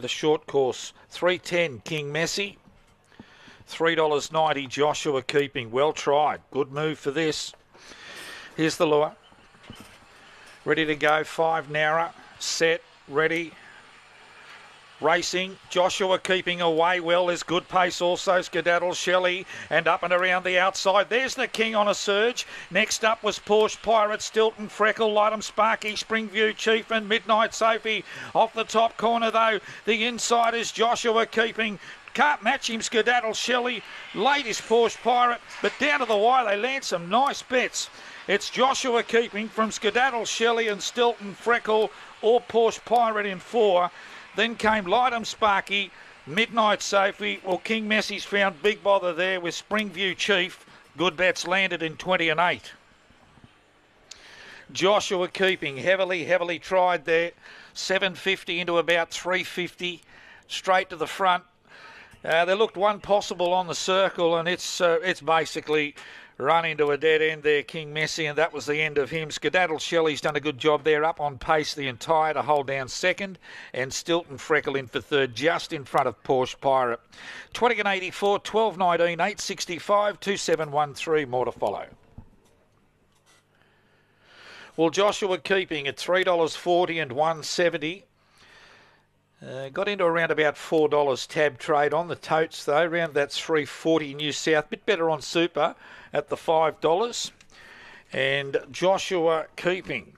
the short course. 310 King Messi. $3.90 Joshua keeping. Well tried. Good move for this. Here's the lure. Ready to go. Five narrow. Set. Ready. Racing, Joshua keeping away well. There's good pace also. Skedaddle Shelley and up and around the outside. There's the King on a surge. Next up was Porsche Pirate, Stilton Freckle, Lightem Sparky, Springview Chief and Midnight Sophie. Off the top corner though, the inside is Joshua keeping can't match him, Skedaddle Shelley. Latest Porsche Pirate, but down to the wire they land some nice bets. It's Joshua keeping from Skedaddle Shelley and Stilton Freckle or Porsche Pirate in four. Then came Lightem Sparky, Midnight Sophie. Well, King Messi's found big bother there with Springview Chief. Good bets landed in 20 and 8. Joshua keeping heavily, heavily tried there. 750 into about 350, straight to the front. Uh, there looked one possible on the circle, and it's uh, it's basically run into a dead end there, King Messi, and that was the end of him. Skedaddle Shelley's done a good job there, up on pace the entire to hold down second, and Stilton Freckle in for third, just in front of Porsche Pirate. 20 and 84, 12 19, 865, 2713, more to follow. Well, Joshua keeping at $3.40 and 170 uh, got into around about four dollars tab trade on the totes though. Around that's three forty New South. Bit better on super at the five dollars. And Joshua keeping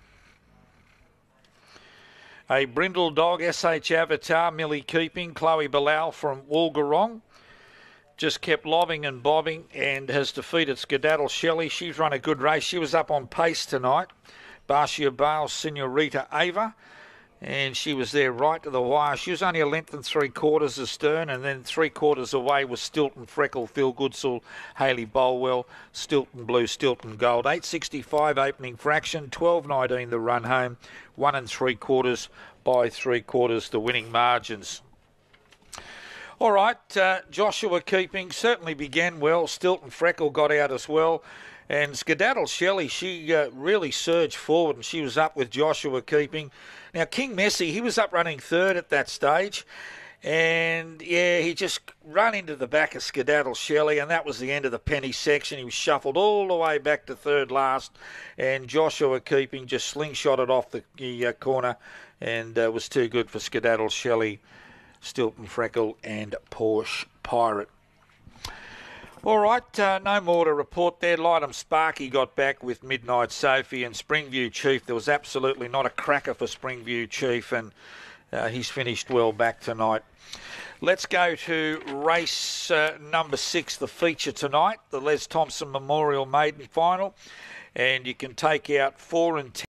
a Brindle Dog SH Avatar Millie keeping Chloe Bilal from Woolgoorong. Just kept lobbing and bobbing and has defeated Skedaddle Shelley. She's run a good race. She was up on pace tonight. Barcia Bale, Senorita Ava and she was there right to the wire. She was only a length and three quarters astern, and then three quarters away was Stilton Freckle, Phil Goodsall, Haley Bolwell, Stilton Blue, Stilton Gold. 865 opening fraction, 12.19 the run home, one and three quarters by three quarters the winning margins. All right, uh, Joshua keeping certainly began well. Stilton Freckle got out as well. And Skedaddle Shelley, she uh, really surged forward and she was up with Joshua keeping. Now, King Messi, he was up running third at that stage. And yeah, he just ran into the back of Skedaddle Shelley, and that was the end of the penny section. He was shuffled all the way back to third last, and Joshua keeping just slingshotted off the, uh, corner, and uh, was too good for Skedaddle Shelley, Stilton Freckle, and Porsche Pirate. All right, uh, no more to report there. Lightem Sparky got back with Midnight Sophie and Springview Chief. There was absolutely not a cracker for Springview Chief, and uh, he's finished well back tonight. Let's go to race uh, number six, the feature tonight, the Les Thompson Memorial Maiden Final. And you can take out four and ten.